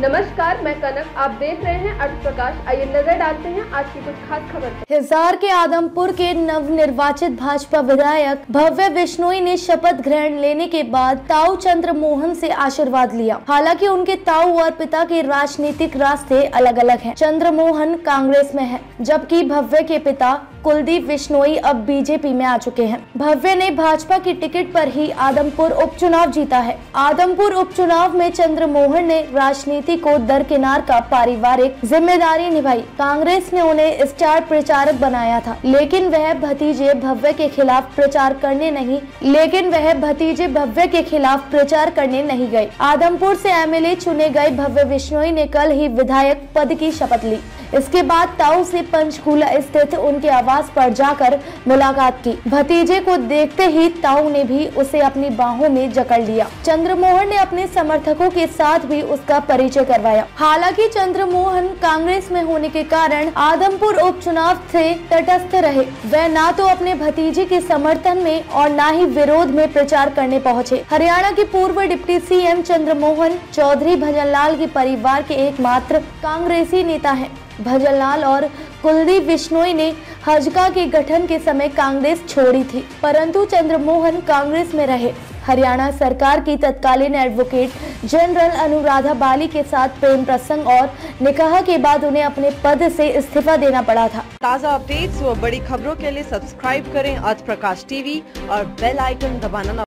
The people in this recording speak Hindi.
नमस्कार, मैं कनक। आप देख रहे हैं अर्थ प्रकाश आइए नज़र डालते हैं आज की कुछ खास खबर हिसार के आदमपुर के नव निर्वाचित भाजपा विधायक भव्य बिश्नोई ने शपथ ग्रहण लेने के बाद ताऊ चंद्र मोहन से आशीर्वाद लिया। हालाँकि उनके ताऊ और पिता के राजनीतिक रास्ते अलग अलग हैं। चंद्र मोहन कांग्रेस में है, जबकि भव्य के पिता कुलदीप बिश्नोई अब बीजेपी में आ चुके हैं। भव्य ने भाजपा की टिकट पर ही आदमपुर उपचुनाव जीता है। आदमपुर उपचुनाव में चंद्र मोहन ने राजनीति को दरकिनार का पारिवारिक ज़िम्मेदारी निभाई। कांग्रेस ने उन्हें स्टार प्रचारक बनाया था। लेकिन वह भतीजे भव्य के खिलाफ प्रचार करने नहीं लेकिन वह भतीजे भव्य के खिलाफ प्रचार करने नहीं गए। आदमपुर से एमएलए चुने गए भव्य बिश्नोई ने कल ही विधायक पद की शपथ ली। इसके बाद ताऊ से पंचकूला स्थित उनके आवास पर जाकर मुलाकात की। भतीजे को देखते ही ताऊ ने भी उसे अपनी बाहों में जकड़ लिया। चंद्रमोहन ने अपने समर्थकों के साथ भी उसका परिचय करवाया। हालाँकि चंद्रमोहन कांग्रेस में होने के कारण आदमपुर उपचुनाव से तटस्थ रहे। वह न तो अपने भतीजे के समर्थन में और न ही विरोध में प्रचार करने पहुँचे। हरियाणा के पूर्व डिप्टी सीएम चंद्रमोहन चौधरी भजनलाल के परिवार के एकमात्र कांग्रेसी नेता हैं। भजनलाल और कुलदीप बिश्नोई ने हजका के गठन के समय कांग्रेस छोड़ी थी, परंतु चंद्रमोहन कांग्रेस में रहे। हरियाणा सरकार की तत्कालीन एडवोकेट जनरल अनुराधा बाली के साथ प्रेम प्रसंग और निकाह के बाद उन्हें अपने पद से इस्तीफा देना पड़ा था। ताज़ा अपडेट्स व बड़ी खबरों के लिए सब्सक्राइब करें आज प्रकाश टीवी और बेल आइकन दबाना